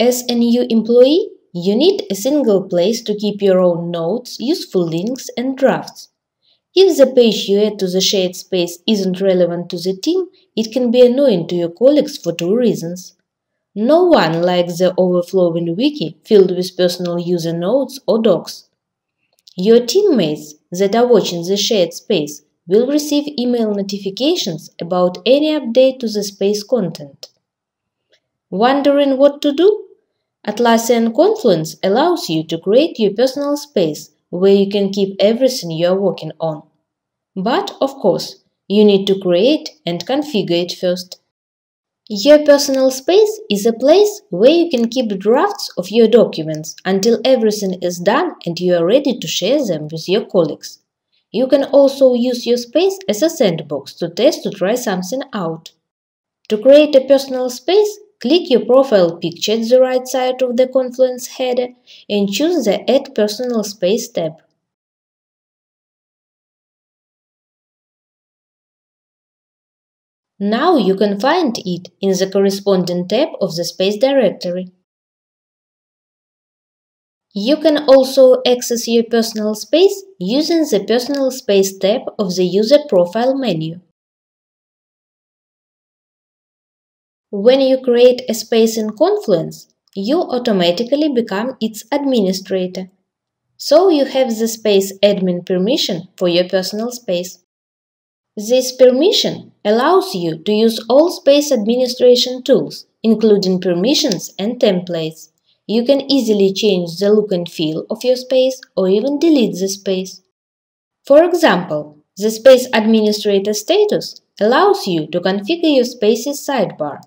As a new employee, you need a single place to keep your own notes, useful links, and drafts. If the page you add to the shared space isn't relevant to the team, it can be annoying to your colleagues for two reasons. No one likes the overflowing wiki filled with personal user notes or docs. Your teammates that are watching the shared space will receive email notifications about any update to the space content. Wondering what to do? Atlassian Confluence allows you to create your personal space where you can keep everything you are working on. But, of course, you need to create and configure it first. Your personal space is a place where you can keep drafts of your documents until everything is done and you are ready to share them with your colleagues. You can also use your space as a sandbox to test to try something out. To create a personal space, click your profile picture at the right side of the Confluence header and choose the Add Personal Space tab. Now you can find it in the corresponding tab of the space directory. You can also access your personal space using the Personal Space tab of the User Profile menu. When you create a space in Confluence, you automatically become its administrator. So you have the space admin permission for your personal space. This permission allows you to use all space administration tools, including permissions and templates. You can easily change the look and feel of your space or even delete the space. For example, the Space Administrator status allows you to configure your space's sidebar.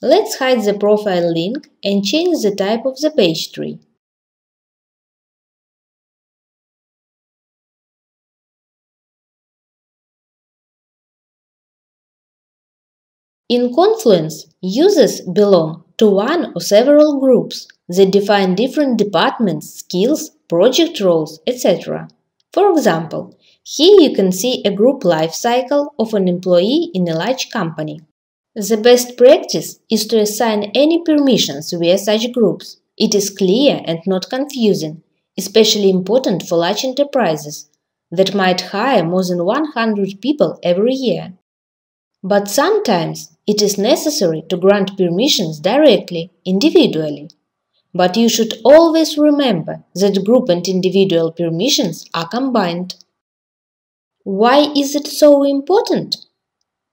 Let's hide the profile link and change the type of the page tree. In Confluence, users belong to one or several groups that define different departments, skills, project roles, etc. For example, here you can see a group life cycle of an employee in a large company. The best practice is to assign any permissions via such groups. It is clear and not confusing, especially important for large enterprises that might hire more than 100 people every year. But sometimes it is necessary to grant permissions directly, individually. But you should always remember that group and individual permissions are combined. Why is it so important?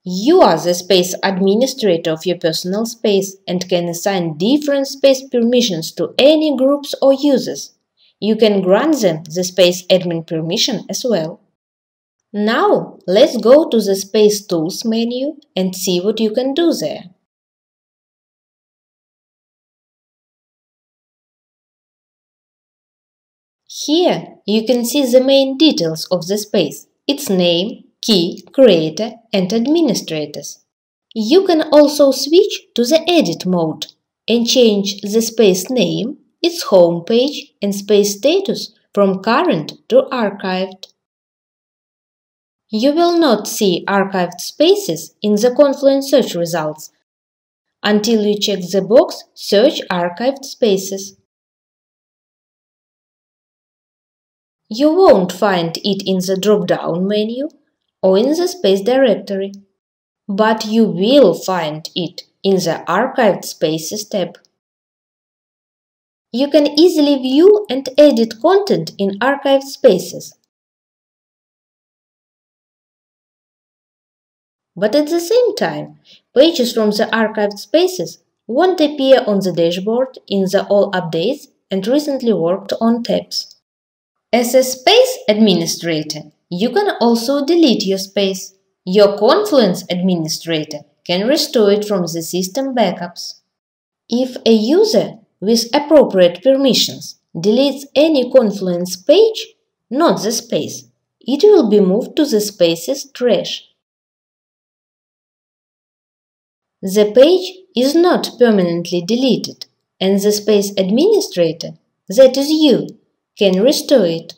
You are the space administrator of your personal space and can assign different space permissions to any groups or users. You can grant them the space admin permission as well. Now let's go to the Space Tools menu and see what you can do there. Here you can see the main details of the space, its name, key, creator and administrators. You can also switch to the edit mode and change the space name, its home page and space status from current to archived. You will not see archived spaces in the Confluence search results until you check the box Search archived spaces. You won't find it in the drop-down menu or in the space directory, but you will find it in the Archived Spaces tab. You can easily view and edit content in archived spaces But at the same time, pages from the archived spaces won't appear on the dashboard in the All Updates and Recently Worked On tabs. As a space administrator, you can also delete your space. Your Confluence administrator can restore it from the system backups. If a user with appropriate permissions deletes any Confluence page, not the space, it will be moved to the space's trash. The page is not permanently deleted, and the space administrator, that is you, can restore it.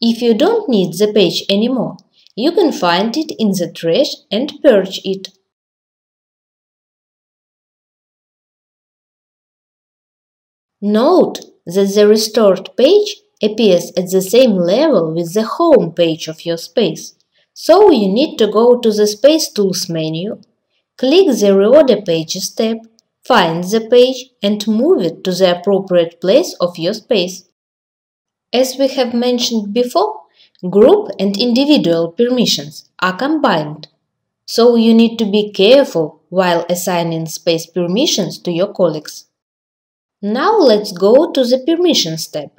If you don't need the page anymore, you can find it in the trash and purge it. Note that the restored page appears at the same level with the home page of your space. So you need to go to the Space Tools menu, click the Reorder Pages tab, find the page and move it to the appropriate place of your space. As we have mentioned before, group and individual permissions are combined. So you need to be careful while assigning space permissions to your colleagues. Now let's go to the Permissions tab.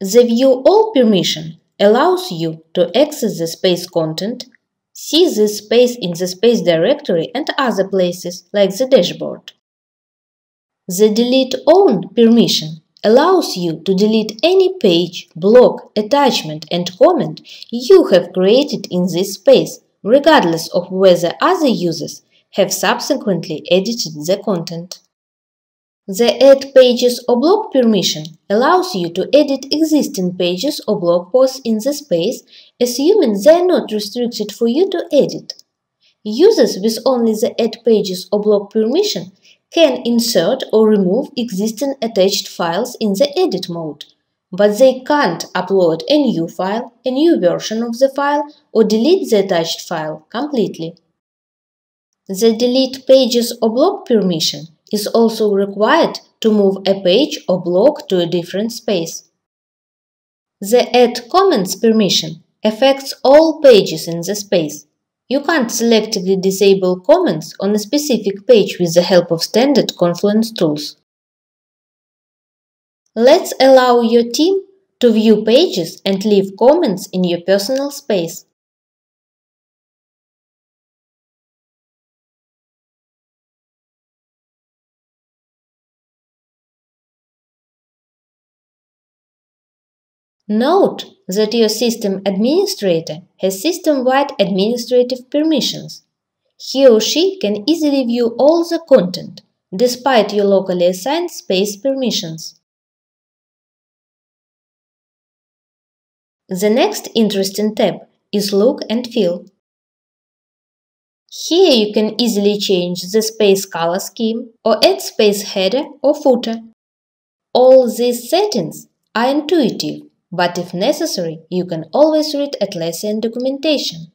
The View All permission allows you to access the space content, see this space in the space directory and other places like the dashboard. The Delete All permission allows you to delete any page, blog, attachment and comment you have created in this space, regardless of whether other users have subsequently edited the content. The Add Pages or Blog permission allows you to edit existing pages or blog posts in the space, assuming they are not restricted for you to edit. Users with only the Add Pages or Blog permission can insert or remove existing attached files in the edit mode, but they can't upload a new file, a new version of the file, or delete the attached file completely. The delete pages or blog permission is also required to move a page or blog to a different space. The add comments permission affects all pages in the space. You can't selectively disable comments on a specific page with the help of standard Confluence tools. Let's allow your team to view pages and leave comments in your personal space. Note that your system administrator has system-wide administrative permissions. He or she can easily view all the content, despite your locally assigned space permissions. The next interesting tab is Look and Feel. Here you can easily change the space color scheme or add space header or footer. All these settings are intuitive but if necessary, you can always read Atlassian documentation.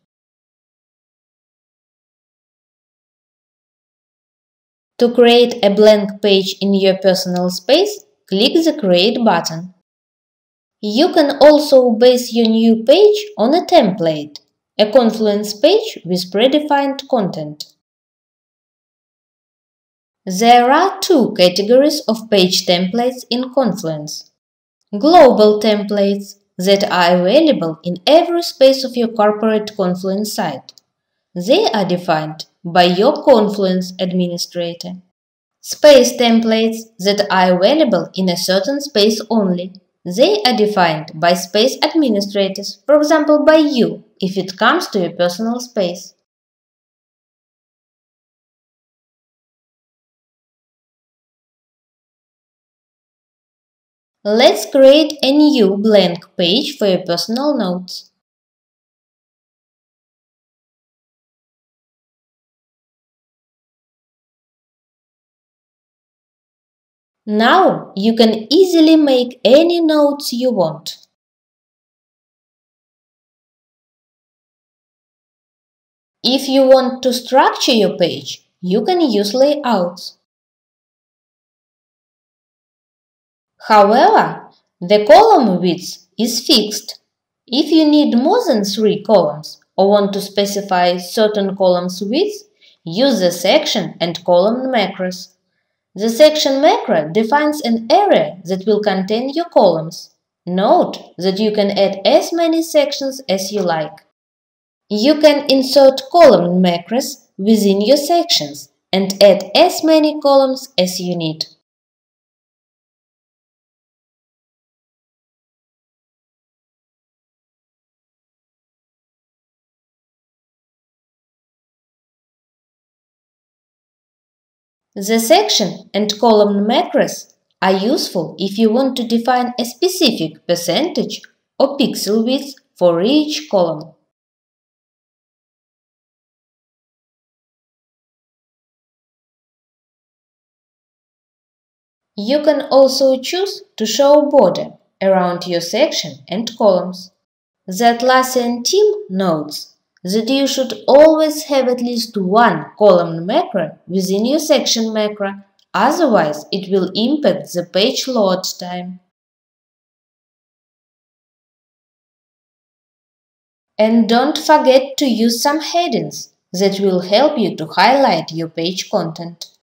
To create a blank page in your personal space, click the Create button. You can also base your new page on a template, a Confluence page with predefined content. There are two categories of page templates in Confluence global templates that are available in every space of your corporate Confluence site. They are defined by your Confluence administrator. Space templates that are available in a certain space only. They are defined by space administrators, for example by you, if it comes to your personal space. Let's create a new blank page for your personal notes. Now you can easily make any notes you want. If you want to structure your page, you can use layouts. However, the column width is fixed. If you need more than three columns or want to specify certain columns width, use the section and column macros. The section macro defines an area that will contain your columns. Note that you can add as many sections as you like. You can insert column macros within your sections and add as many columns as you need. The section and column macros are useful if you want to define a specific percentage or pixel width for each column. You can also choose to show border around your section and columns. The Atlassian team notes that you should always have at least one column macro within your section macro, otherwise it will impact the page load time. And don't forget to use some headings that will help you to highlight your page content.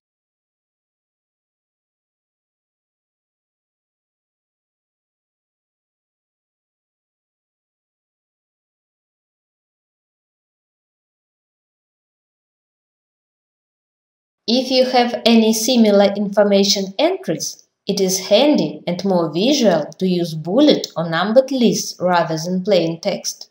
If you have any similar information entries, it is handy and more visual to use bullet or numbered lists rather than plain text.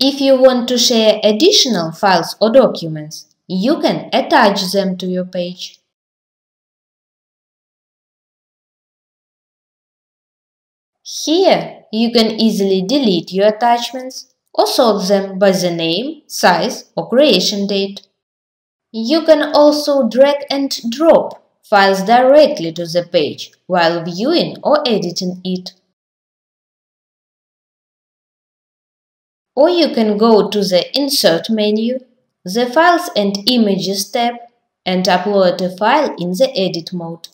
If you want to share additional files or documents, you can attach them to your page. Here, you can easily delete your attachments or sort them by the name, size or creation date. You can also drag and drop files directly to the page while viewing or editing it. Or you can go to the Insert menu, the Files and Images tab and upload a file in the Edit mode.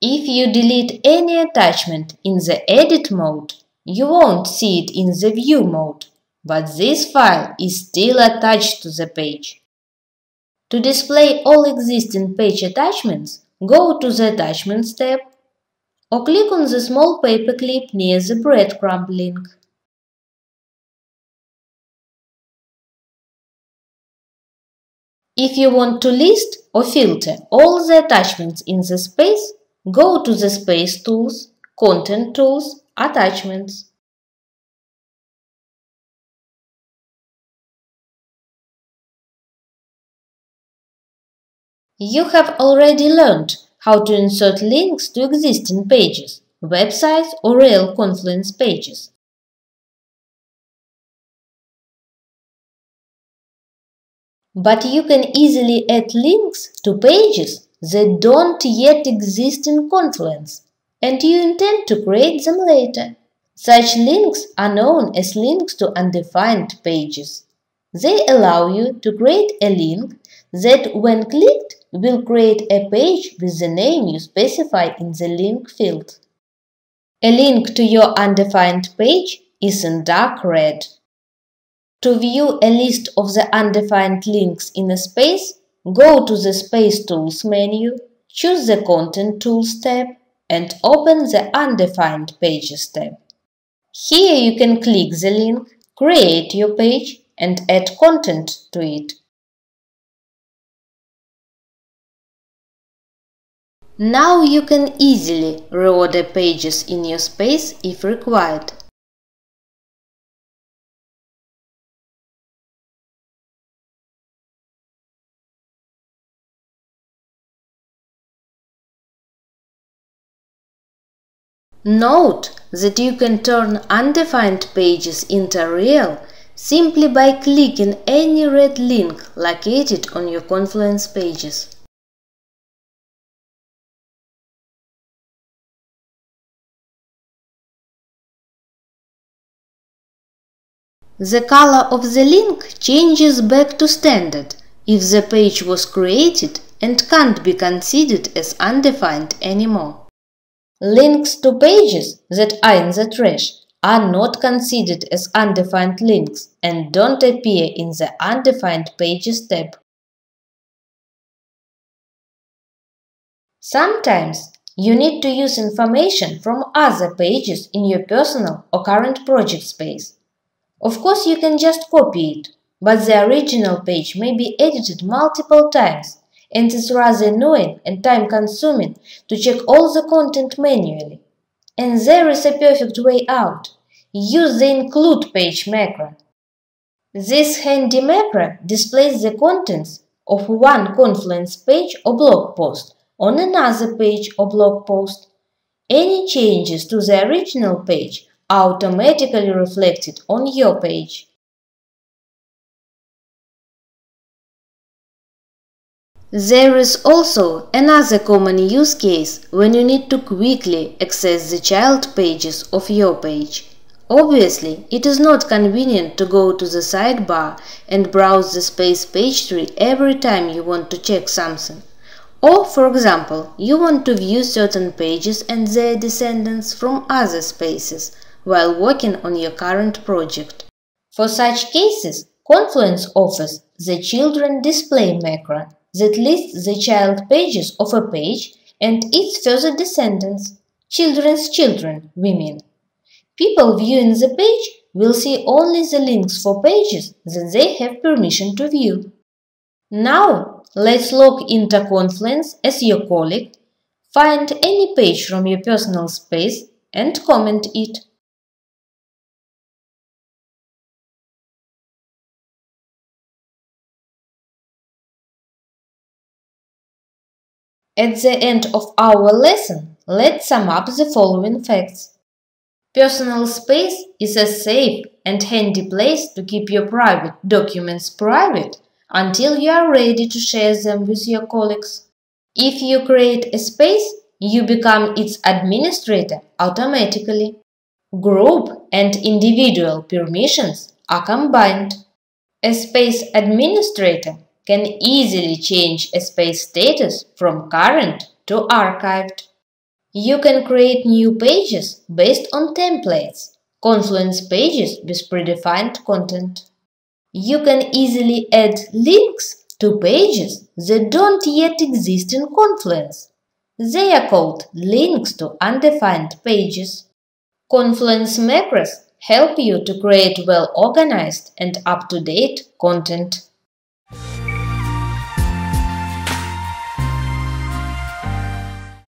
If you delete any attachment in the Edit mode, you won't see it in the View mode, but this file is still attached to the page. To display all existing page attachments, Go to the Attachments tab or click on the small paperclip near the breadcrumb link. If you want to list or filter all the attachments in the space, go to the Space Tools, Content Tools, Attachments. You have already learned how to insert links to existing pages, websites or real Confluence pages. But you can easily add links to pages that don't yet exist in Confluence and you intend to create them later. Such links are known as links to undefined pages. They allow you to create a link that, when clicked, will create a page with the name you specify in the link field. A link to your undefined page is in dark red. To view a list of the undefined links in a space, go to the Space Tools menu, choose the Content Tools tab, and open the Undefined Pages tab. Here you can click the link, create your page, and add content to it. Now you can easily reorder pages in your space if required. Note that you can turn undefined pages into real simply by clicking any red link located on your Confluence pages. The color of the link changes back to standard if the page was created and can't be considered as undefined anymore. Links to pages that are in the trash are not considered as undefined links and don't appear in the Undefined Pages tab. Sometimes you need to use information from other pages in your personal or current project space. Of course, you can just copy it, but the original page may be edited multiple times and it's rather annoying and time-consuming to check all the content manually. And there is a perfect way out. Use the include page macro. This handy macro displays the contents of one Confluence page or blog post on another page or blog post. Any changes to the original page automatically reflected on your page. There is also another common use case when you need to quickly access the child pages of your page. Obviously, it is not convenient to go to the sidebar and browse the space page tree every time you want to check something. Or, for example, you want to view certain pages and their descendants from other spaces while working on your current project. For such cases, Confluence offers the Children Display macro that lists the child pages of a page and its further descendants, children's children, women. People viewing the page will see only the links for pages that they have permission to view. Now, let's log into Confluence as your colleague, find any page from your personal space and comment it. At the end of our lesson, let's sum up the following facts. Personal space is a safe and handy place to keep your private documents private until you are ready to share them with your colleagues. If you create a space, you become its administrator automatically. Group and individual permissions are combined. A space administrator can easily change a space status from current to archived. You can create new pages based on templates, Confluence pages with predefined content. You can easily add links to pages that don't yet exist in Confluence. They are called links to undefined pages. Confluence macros help you to create well-organized and up-to-date content.